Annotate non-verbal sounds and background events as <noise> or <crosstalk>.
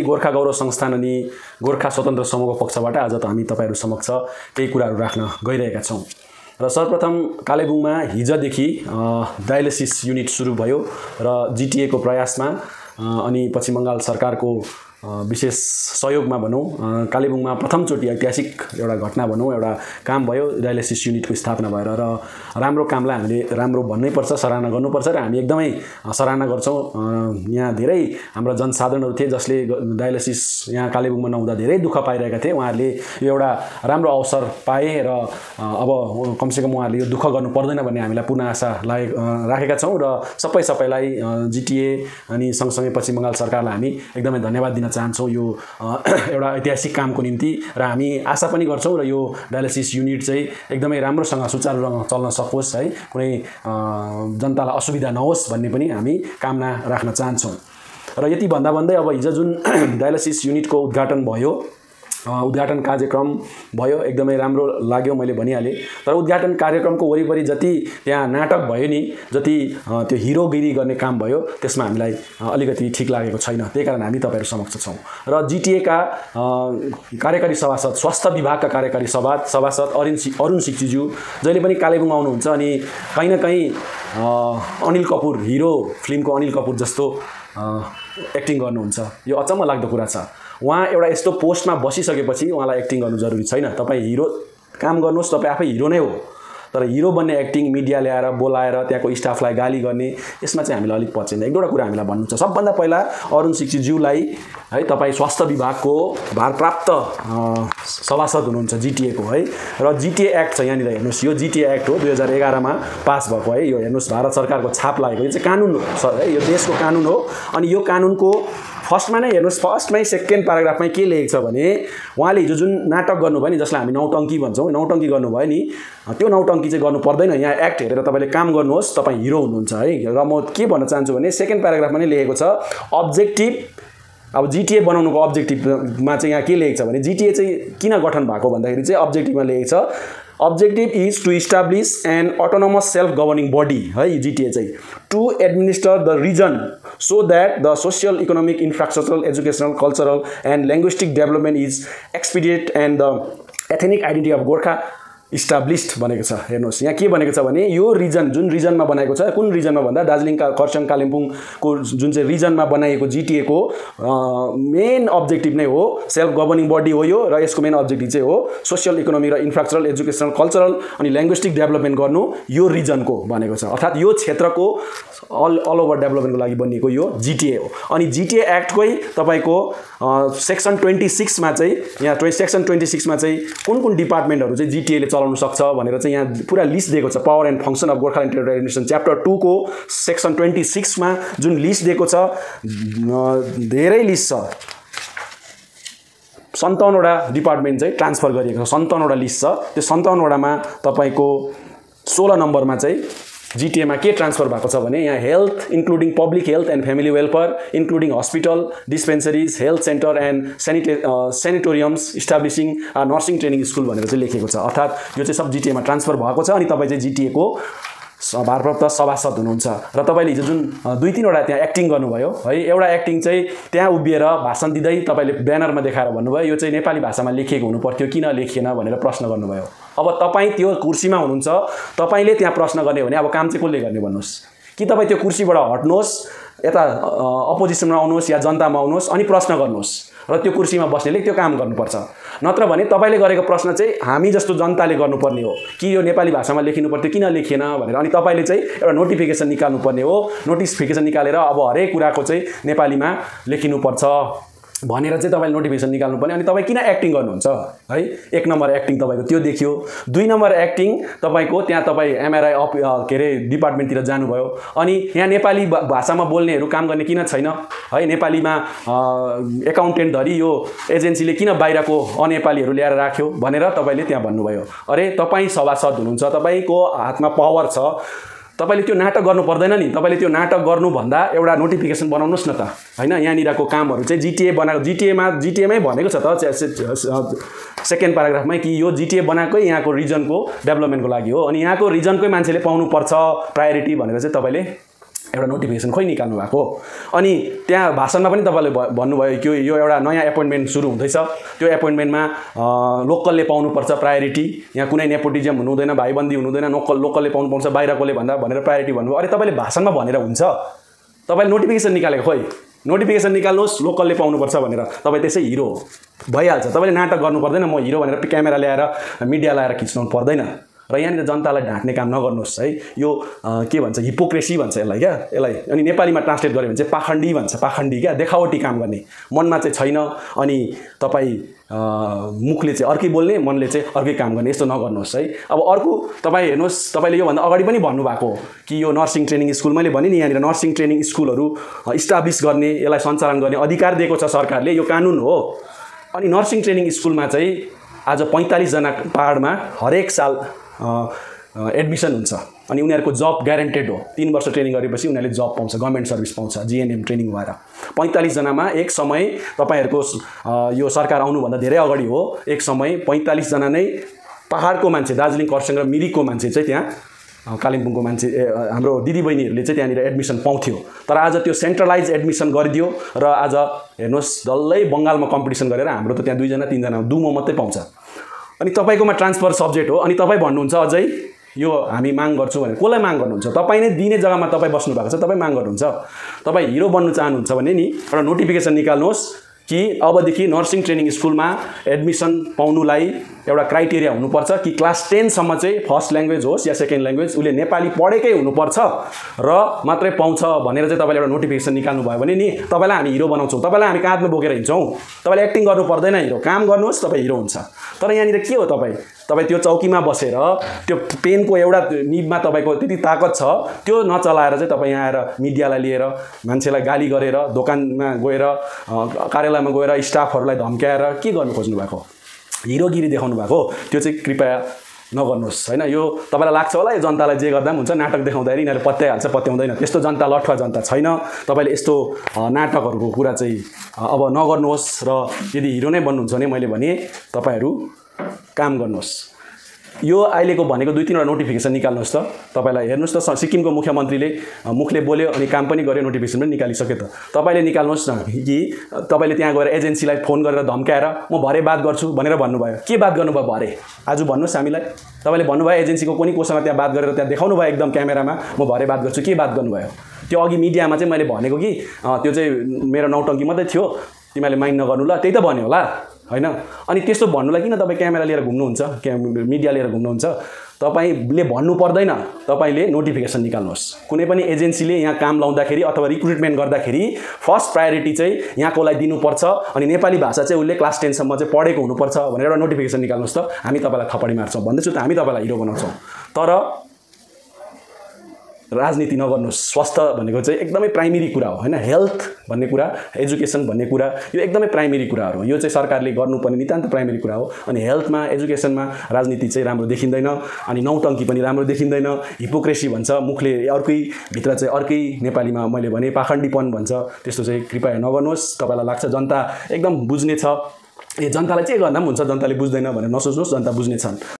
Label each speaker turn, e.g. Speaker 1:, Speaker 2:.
Speaker 1: गोर्खा गौरव संस्थान अनि गोर्खा स्वतन्त्र समूहको पक्षबाट आज त हामी तपाईँहरू समक्ष केही कुराहरू राख्न गइरहेका छौँ। र सर्वप्रथम कालेबुङमा हिजोदेखि डायलिसिस युनिट सुरु भयो र जिटिएको प्रयासमा अनि पश्चिम बङ्गाल सरकारको विशेष सहयोगमा भनौँ कालेबुङमा प्रथमचोटि ऐतिहासिक एउटा घटना भनौँ एउटा काम भयो डायलिसिस युनिटको स्थापना भएर र राम्रो कामलाई हामीले राम्रो भन्नैपर्छ सराहना गर्नुपर्छ र हामी एकदमै सराहना गर्छौँ। यहाँ धेरै हाम्रा जनसाधारणहरू थिए जसले डायलिसिस यहाँ कालेबुङमा नहुँदा धेरै दुःख पाइरहेका थिए। उहाँहरूले यो एउटा राम्रो अवसर पाए र अब कमसेकम उहाँहरूले यो दुःख गर्नु पर्दैन भन्ने हामीलाई पूर्ण आशा लागे राखेका छौँ र सबै सबैलाई जिटिए अनि सँगसँगै पश्चिम बङ्गाल सरकारलाई हामी एकदमै धन्यवाद दिन चाहन्छौँ यो <clears throat> एउटा ऐतिहासिक कामको निम्ति र हामी आशा पनि गर्छौँ र यो डायलिसिस युनिट चाहिँ एकदमै राम्रोसँग सुचारू चल्न सकोस् है। कुनै जनतालाई असुविधा नहोस् भन्ने पनि हामी कामना राख्न चाहन्छौँ। र यति भन्दा भन्दै अब हिजो जुन <clears throat> डायलिसिस युनिटको उद्घाटन भयो उद्घाटन कार्यक्रम भयो एकदमै राम्रो लाग्यो मैले भनिहालेँ। तर उद्घाटन कार्यक्रमको वरिपरि जति त्यहाँ नाटक भयो नि जति त्यो हिरोगिरी गर्ने काम भयो त्यसमा हामीलाई अलिकति ठिक लागेको छैन। त्यही कारण हामी तपाईँहरू समक्ष छौँ। र जिटिएका कार्यकारी सभासद स्वास्थ्य विभागका कार्यकारी सभा सभासद अरुण अरुण सिक्चिज्यू जहिले पनि कालेबुङ आउनुहुन्छ अनि कहीँ न कहीँ अनिल कपुर हिरो फिल्मको अनिल कपुर जस्तो एक्टिङ गर्नुहुन्छ। यो अचम्म लाग्दो कुरा छ। उहाँ एउटा यस्तो पोस्टमा बसिसकेपछि उहाँलाई एक्टिङ गर्नु जरुरी छैन। तपाईँ हिरो काम गर्नुहोस् तपाईँ आफै हिरो नै हो। तर हिरो बन्ने एक्टिङ मिडिया ल्याएर बोलाएर त्यहाँको स्टाफलाई गाली गर्ने यसमा चाहिँ हामीलाई अलिक पचेन। एक दुईवटा कुरा हामीलाई भन्नु छ। सबभन्दा पहिला अरुण शिक्षितज्यूलाई है तपाईँ स्वास्थ्य विभागको भारप्राप्त सभासद हुनुहुन्छ जिटिएको है। र जिटिए एक्ट छ यहाँनिर हेर्नुहोस्। यो जिटिए एक्ट हो दुई हजार एघारमा पास भएको है। यो हेर्नुहोस् भारत सरकारको छाप लागेको। यो चाहिँ कानुन हो है। यो देशको कानुन हो। अनि यो कानुनको फर्स्टमा नै हेर्नुहोस् फर्स्टमै सेकेन्ड प्याराग्राफमै के लेखेको छ भने उहाँले हिजो जुन नाटक गर्नुभयो नि जसलाई हामी नौटङ्की भन्छौँ नौटङ्की गर्नुभयो नि त्यो नौटङ्की चाहिँ गर्नु पर्दैन यहाँ एक्ट हेरेर तपाईँले काम गर्नुहोस् तपाईँ हिरो हुनुहुन्छ है। र म के भन्न चाहन्छु भने सेकेन्ड प्याराग्राफमा नै लेखेको छ अब्जेक्टिभ अब जिटिए बनाउनुको अब्जेक्टिभमा चाहिँ यहाँ के लेखेको छ भने जिटिए चाहिँ किन गठन भएको भन्दाखेरि चाहिँ अब्जेक्टिभमा लेखेको छ objective is to establish an autonomous self governing body है जिटिए चाहिँ। To administer the region so that the social, economic, infrastructural, educational, cultural, and linguistic development is expedited and the ethnic identity of Gorkha established भनेको छ हेर्नुहोस्। यहाँ के भनेको छ भने यो रिजन जुन रिजनमा बनाएको छ कुन रिजनमा भन्दा दार्जिलिङ खरसाङ कालिम्पोङको जुन चाहिँ रिजनमा बनाइएको जिटिएको मेन अब्जेक्टिभ नै हो सेल्फ गभर्निङ बडी हो यो र यसको मेन अब्जेक्टिभ चाहिँ हो सोसियल इकोनोमिक र इन्फ्रास्ट्रक्चरल एजुकेसनल कल्चरल अनि ल्याङ्ग्वेस्टिक डेभलपमेन्ट गर्नु यो रिजनको भनेको छ। अर्थात् यो क्षेत्रको अल अल ओभर डेभलपमेन्टको लागि बनिएको यो जिटिए हो। अनि जिटिए एक्टकै तपाईँको सेक्सन ट्वेन्टी सिक्समा चाहिँ यहाँ सेक्सन ट्वेन्टी सिक्समा चाहिँ कुन कुन डिपार्टमेन्टहरू चाहिँ जिटिएले चलाउन सक्छ भनेर चाहिँ यहाँ पुरा लिस्ट दिएको छ। Power and function of Gorkha territorial administration chapter टूको section twenty सिक्समा जुन लिस्ट दिएको छ धेरै लिस्ट छ। सन्ताउन्नवटा डिपार्टमेन्ट चाहिँ ट्रान्सफर गरिएको छ। सन्ताउन्नवटा लिस्ट छ। त्यो सन्ताउन्नवटामा तपाईँको सोह्र नम्बरमा चाहिँ जिटिएमा के ट्रान्सफर भएको छ भने यहाँ health including public health and family welfare including hospital dispensaries health centre and sanit sanatoriums establishing nursing training school भनेर चाहिँ लेखेको छ। अर्थात् यो चाहिँ सब जिटिएमा ट्रान्सफर भएको छ अनि तपाईँ चाहिँ जिटिएको भारप्राप्त सभासद हुनुहुन्छ। र तपाईँले हिजो जुन दुई तिनवटा त्यहाँ एक्टिङ गर्नुभयो है एउटा एक्टिङ चाहिँ त्यहाँ उभिएर भाषण दिँदै तपाईँले ब्यानरमा देखाएर भन्नुभयो यो चाहिँ नेपाली भाषामा लेखिएको हुनु पर्थ्यो किन लेखिएन भनेर प्रश्न गर्नुभयो। अब तपाईँ त्यो कुर्सीमा हुनुहुन्छ तपाईँले त्यहाँ प्रश्न गर्ने भने अब काम चाहिँ कसले गर्ने भन्नुहोस्? कि तपाईँ त्यो कुर्सीबाट हट्नुहोस् यता अपोजिसनमा आउनुहोस् या जनतामा आउनुहोस् अनि प्रश्न गर्नुहोस् र त्यो कुर्सीमा बस्नेले त्यो काम गर्नुपर्छ। नत्र भने तपाईँले गरेको प्रश्न चाहिँ हामी जस्तो जनताले गर्नुपर्ने हो। कि यो नेपाली भाषामा लेखिनु पर्थ्यो किन लेखिएन भनेर। अनि तपाईँले चाहिँ एउटा नोटिफिकेसन निकाल्नुपर्ने हो। नोटिफिकेसन निकालेर अब हरेक कुराको चाहिँ नेपालीमा लेखिनुपर्छ। भनेर चाहिँ तपाईँले नोटिफिकेसन निकाल्नु पर्ने अनि तपाईँ किन एक्टिङ गर्नुहुन्छ? है एक नम्बर एक्टिङ तपाईँको त्यो देखियो। दुई नम्बर एक्टिङ तपाईँको त्यहाँ तपाईँ एमआरआई अप के अरे डिपार्टमेन्टतिर जानुभयो। अनि यहाँ नेपाली भाषामा बोल्नेहरू काम गर्ने किन छैन? है नेपालीमा एकाउन्टेन्ट धरि यो एजेन्सीले किन बाहिरको अनेपालीहरू ल्याएर राख्यो भनेर तपाईँले त्यहाँ भन्नुभयो। अरे तपाईँ सभासद हुनुहुन्छ तपाईँको हातमा पावर छ। तपाईँले त्यो नाटक गर्नु पर्दैन नि। तपाईँले त्यो नाटक गर्नुभन्दा एउटा नोटिफिकेसन बनाउनुहोस् न त। होइन यहाँनिरको कामहरू चाहिँ जिटिए बनाएको जिटिएमा जिटिएमै भनेको छ त सेकेन्ड प्याराग्राफमै कि यो जिटिए बनाएकै यहाँको रिजनको डेभलपमेन्टको लागि हो। अनि यहाँको रिजनकै मान्छेले पाउनुपर्छ प्रायोरिटी भनेर चाहिँ तपाईँले एउटा नोटिफिकेसन खोइ निकाल्नु भएको अनि त्यहाँ भाषणमा पनि तपाईँले भन्नुभयो कि यो एउटा नयाँ एपोइन्टमेन्ट सुरु हुँदैछ। त्यो एपोइन्टमेन्टमा लोकलले पाउनुपर्छ प्रायोरिटी यहाँ कुनै नेपोटिजम हुनु हुँदैन भाइबन्दी हुनु हुँदैन लोकल लोकलले पाउनुपर्छ बाहिरकोले भन्दा भनेर प्रायोरिटी भन्नुभयो। अरे तपाईँले भाषणमा भनेर हुन्छ। तपाईँले नोटिफिकेसन निकालेको खोइ। नोटिफिकेसन निकाल्नुहोस् लोकलले पाउनुपर्छ भनेर। तपाईँ त्यसै हिरो हो। भइहाल्छ। तपाईँले नाटक गर्नु पर्दैन म हिरो भनेर क्यामेरा ल्याएर मिडिया ल्याएर खिच्नु पर्दैन। र यहाँनिर जनतालाई ढाँट्ने काम नगर्नुहोस् है। यो के भन्छ हिपोक्रेसी भन्छ यसलाई क्या? यसलाई अनि नेपालीमा ट्रान्सलेट गऱ्यो भने चाहिँ पाखण्डी भन्छ पाखण्डी क्या? देखावटी काम गर्ने। मनमा चाहिँ छैन अनि तपाईँ मुखले चाहिँ अर्कै बोल्ने मनले चाहिँ अर्कै काम गर्ने यस्तो नगर्नुहोस् है। अब अर्को तपाईँ हेर्नुहोस् तपाईँले योभन्दा अगाडि पनि भन्नुभएको हो कि यो नर्सिङ ट्रेनिङ स्कुल मैले भने नि यहाँनिर नर्सिङ ट्रेनिङ स्कुलहरू इस्टाब्लिस गर्ने यसलाई सञ्चालन गर्ने अधिकार दिएको छ सरकारले यो कानुन हो। अनि नर्सिङ ट्रेनिङ स्कुलमा चाहिँ आज पैँतालिसजना पाहाडमा हरेक साल एडमिसन हुन्छ। अनि उनीहरूको जब ग्यारेन्टेड हो। तिन वर्ष ट्रेनिङ गरेपछि उनीहरूले जब पाउँछ गभर्मेन्ट सर्भिस पाउँछ जिएनएम ट्रेनिङ भएर। पैँतालिसजनामा एक समय तपाईँहरूको यो सरकार आउनुभन्दा धेरै अगाडि हो। एक समय पैँतालिसजना नै पाहाडको मान्छे दार्जिलिङ खरसाङ र मिरिकको मान्छे चाहिँ त्यहाँ कालिम्पोङको मान्छे हाम्रो दिदीबहिनीहरूले चाहिँ त्यहाँनिर एडमिसन पाउँथ्यो। तर आज त्यो सेन्ट्रलाइज एडमिसन गरिदियो र आज हेर्नुहोस् डल्लै बङ्गालमा कम्पिटिसन गरेर हाम्रो त त्यहाँ दुईजना तिनजना दुमो मात्रै पाउँछ। अनि तपाईँकोमा ट्रान्सफर सब्जेक्ट हो अनि तपाईँ भन्नुहुन्छ अझै यो हामी माग गर्छौँ भनेर। कसलाई माग गर्नुहुन्छ? तपाईँ नै दिने जग्गामा तपाईँ बस्नु भएको छ तपाईँ माग गर्नुहुन्छ। तपाईँ हिरो बन्नु चाहनुहुन्छ भने नि एउटा नोटिफिकेसन निकाल्नुहोस्। कि अबदेखि नर्सिङ ट्रेनिङ स्कुलमा एडमिसन पाउनुलाई एउटा क्राइटेरिया हुनुपर्छ कि क्लास टेनसम्म चाहिँ फर्स्ट ल्याङ्ग्वेज होस् या सेकेन्ड ल्याङ्ग्वेज उसले नेपाली पढेकै हुनुपर्छ र मात्रै पाउँछ भनेर चाहिँ तपाईँले एउटा नोटिफिकेसन निकाल्नु भयो भने नि तपाईँलाई हामी हिरो बनाउँछौँ। तपाईँलाई हामी काँधमा बोकेर हिँड्छौँ। तपाईँले एक्टिङ गर्नु पर्दैन हिरो। काम गर्नुहोस् तपाईँ हिरो हुन्छ। तर यहाँनिर के हो तपाईँ? तपाईँ त्यो चौकीमा बसेर त्यो पेनको एउटा निबमा तपाईँको त्यति ताकत छ त्यो नचलाएर चाहिँ तपाईँ यहाँ आएर मिडियालाई लिएर मान्छेलाई गाली गरेर दोकानमा गएर कार्यालयमा गएर स्टाफहरूलाई धम्क्याएर के गर्नु खोज्नु भएको हिरोगिरी देखाउनु भएको? त्यो चाहिँ कृपया नगर्नुहोस् होइन? यो तपाईँलाई लाग्छ होला यो जनतालाई जे गर्दा पनि हुन्छ नाटक देखाउँदाखेरि यिनीहरूले पत्याइहाल्छ पत्याउँदैन। त्यस्तो जनता लठुवा जनता छैन। तपाईँले यस्तो नाटकहरूको कुरा चाहिँ अब नगर्नुहोस् र यदि हिरो नै बन्नुहुन्छ भने मैले भने तपाईँहरू काम गर्नुहोस्। यो अहिलेको भनेको दुई तिनवटा नोटिफिकेसन निकाल्नुहोस् त। तपाईँलाई हेर्नुहोस् त सिक्किमको मुख्यमन्त्रीले मुखले बोल्यो अनि काम पनि गर्यो नोटिफिकेसन पनि निकालिसक्यो त। तपाईँले निकाल्नुहोस् न कि तपाईँले त्यहाँ गएर एजेन्सीलाई फोन गरेर धम्काएर म भरे बात गर्छु भनेर भन्नुभयो। के बात गर्नुभयो भरे? आज भन्नुहोस् हामीलाई। तपाईँले भन्नुभयो एजेन्सीको कुनै कोसँग त्यहाँ बात गरेर त्यहाँ देखाउनु भयो एकदम क्यामेरामा म भरे बात गर्छु के बात गर्नुभयो? त्यो अघि मिडियामा चाहिँ मैले भनेको कि त्यो चाहिँ मेरो नौटङ्की मात्रै थियो। तिमीहरूले माइन्ड नगर्नु ल त्यही त भन्यो होला। होइन? अनि त्यस्तो भन्नुलाई किन तपाईँ क्यामेरा लिएर घुम्नुहुन्छ? क्या मिडिया लिएर घुम्नुहुन्छ? तपाईँले भन्नु पर्दैन। तपाईँले नोटिफिकेसन निकाल्नुहोस्। कुनै पनि एजेन्सीले यहाँ काम लाउँदाखेरि अथवा रिक्रुटमेन्ट गर्दाखेरि फर्स्ट प्रायोरिटी चाहिँ यहाँकोलाई दिनुपर्छ। अनि नेपाली भाषा चाहिँ उसले क्लास टेनसम्म चाहिँ पढेको हुनुपर्छ भनेर एउटा नोटिफिकेसन निकाल्नुहोस् त। हामी तपाईँलाई थपडी मार्छौँ। भन्दैछु त हामी तपाईँलाई हिरो बनाउँछौँ। तर राजनीति नगर्नुहोस् स्वास्थ्य भनेको चाहिँ एकदमै प्राइमेरी कुरा हो होइन? हेल्थ भन्ने कुरा एजुकेसन भन्ने कुरा यो एकदमै प्राइमेरी कुराहरू हो। यो चाहिँ सरकारले गर्नुपर्ने नितान्त प्राइमेरी कुरा हो अनि हेल्थमा एजुकेसनमा राजनीति चाहिँ राम्रो देखिँदैन अनि नौटङ्की पनि राम्रो देखिँदैन। हिपोक्रेसी भन्छ मुखले अर्कै भित्र चाहिँ अर्कै नेपालीमा मैले भने पाखण्डीपन भन्छ। त्यस्तो चाहिँ कृपया नगर्नुहोस् तपाईँलाई लाग्छ जनता एकदम बुझ्ने छ ए जनतालाई चाहिँ गर्दा पनि हुन्छ जनताले बुझ्दैन भनेर नसोच्नुहोस् जनता बुझ्ने छन्